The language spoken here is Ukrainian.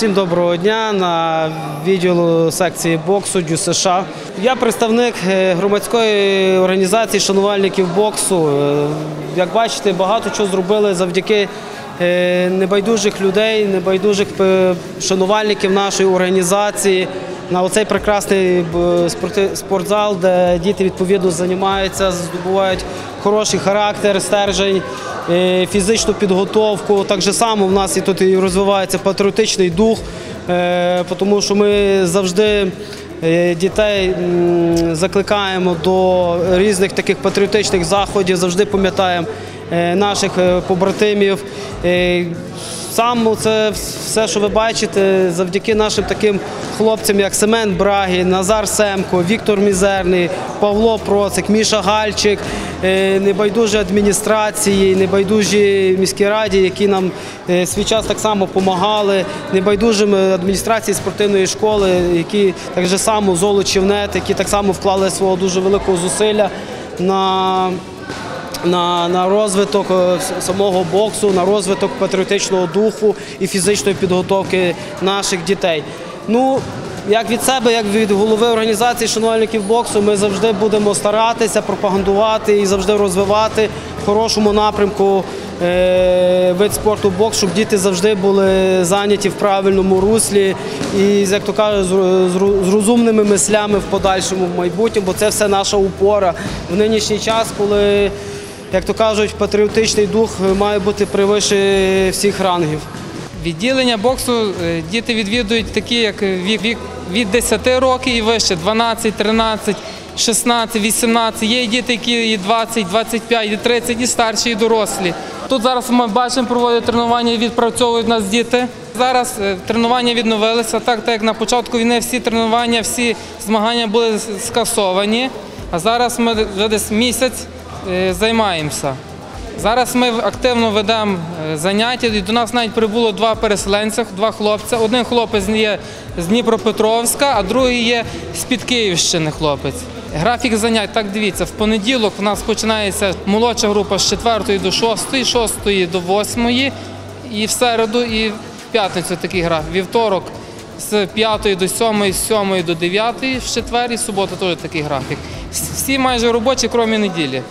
Всім доброго дня на відділу секції боксу Дю США. Я представник е, громадської організації шанувальників боксу. Е, Як бачите, багато чого зробили завдяки е, небайдужих людей, небайдужих шанувальників нашої організації. На оцей прекрасний спортзал, де діти відповідно займаються, здобувають хороший характер, стержень, фізичну підготовку. Так само в нас і тут і розвивається патріотичний дух, е, тому що ми завжди е, дітей закликаємо до різних таких патріотичних заходів, завжди пам'ятаємо е, наших е, побратимів. Е, Сам це все, що ви бачите, завдяки нашим таким хлопцям, як Семен Брагі, Назар Семко, Віктор Мізерний, Павло Процик, Міша Гальчик, е, небайдужі адміністрації, небайдужі міській раді, які нам е, свій час так само допомагали, небайдужим адміністрації спортивної школи, які так само Золочівнет, які так само вклали свого дуже великого зусилля на на, на розвиток е, самого боксу, на розвиток патріотичного духу і фізичної підготовки наших дітей. Ну, як від себе, як від голови організації шанувальників боксу, ми завжди будемо старатися пропагандувати і завжди розвивати в хорошому напрямку е, вид спорту бокс, щоб діти завжди були зайняті в правильному руслі і, як то кажуть, з, розумними мислями в подальшому в майбутньому, бо це все наша упора в нинішній час, коли як то кажуть, патріотичний дух має бути превише всіх рангів. Відділення боксу е, діти відвідують такі, як вік, вік від 10 років і вище, 12, 13, 16, 18. Є діти, які і 20, 25, і 30, і старші, і дорослі. Тут зараз ми бачимо, проводять тренування, відпрацьовують нас діти. Зараз е, тренування відновилися, так, так як на початку війни всі тренування, всі змагання були скасовані. А зараз ми вже десь місяць е, займаємося. Зараз ми активно ведемо е, заняття. І до нас навіть прибуло два переселенця, два хлопця. Один хлопець є з Дніпропетровська, а другий є з-під Київщини хлопець. Графік занять, так дивіться, в понеділок у нас починається молодша група з 4 до 6, 6 до 8, і в середу, і в п'ятницю такий графік. Вівторок з 5 до 7, з 7 до 9, в четвер і суботу теж такий графік. Всі майже робочі, крім неділі.